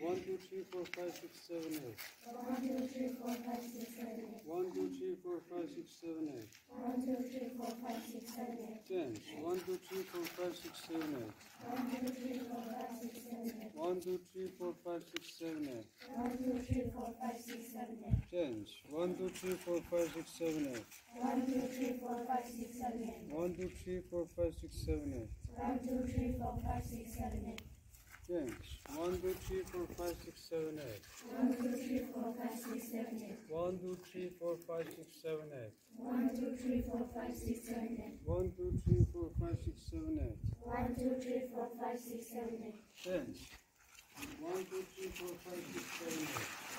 One, two, three, four, five, six, seven, eight. One, two, three, four, five, six, seven, eight. One, two, three, four, five, six, seven, eight. One, two, three, four, five, six, seven, eight. Tens. One, two, three, four, five, six, seven, eight. One, two, three, four, five, six, seven, eight. One, two, three, four, five, six, seven, eight. One, two, three, four, five, six, seven, eight. One, two, three, four, five, six, seven, eight. One, two, three, four, five, six, seven, eight. Tens. One, two, three, four, five, six, seven, eight. Then One, two, three, four, five, six, seven, eight. One, two, three, four, five, six, seven, eight. One, two, three, four, five, six, seven, eight. One, two, three, four, five, six, seven, eight. One, two, three, four, five, six, seven, eight. Change. 7, 8.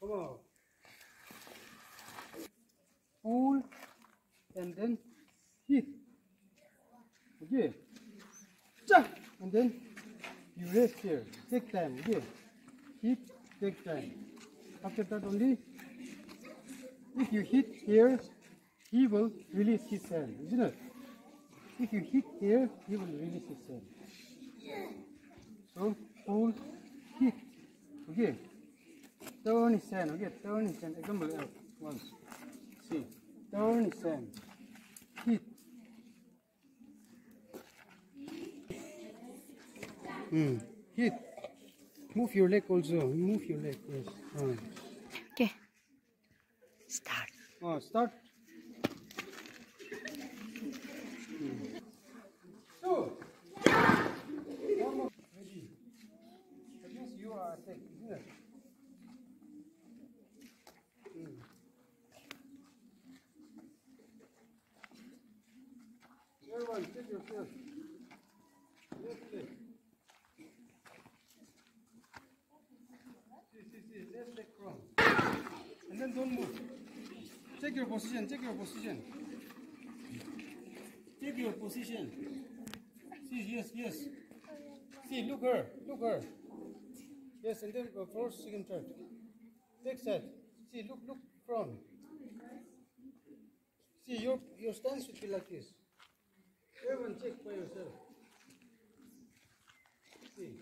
Come on. Pull and then hit. Okay. And then you rest here. Take time. Okay. Hit, take time. After that only, if you hit here, he will release his hand, isn't it? If you hit here, he will release his hand. So pull, hit. Okay. Turn his hand. Okay. Turn his hand. Example out once. See. Turn his hand. Hit. Hmm. Hit. Move your leg also. Move your leg. Yes. Okay. Start. Oh, start. Two. Almost ready. That means you are isn't it? Hmm. Everyone, take yourself. Left leg. See, see, see. Left leg from. And then don't move. Take your position, take your position. Take your position. See, yes, yes. See, look her, look her. Yes, and then uh, first, second, third. Take side. See, look, look from. See, your your stance should be like this. Everyone check by yourself. See,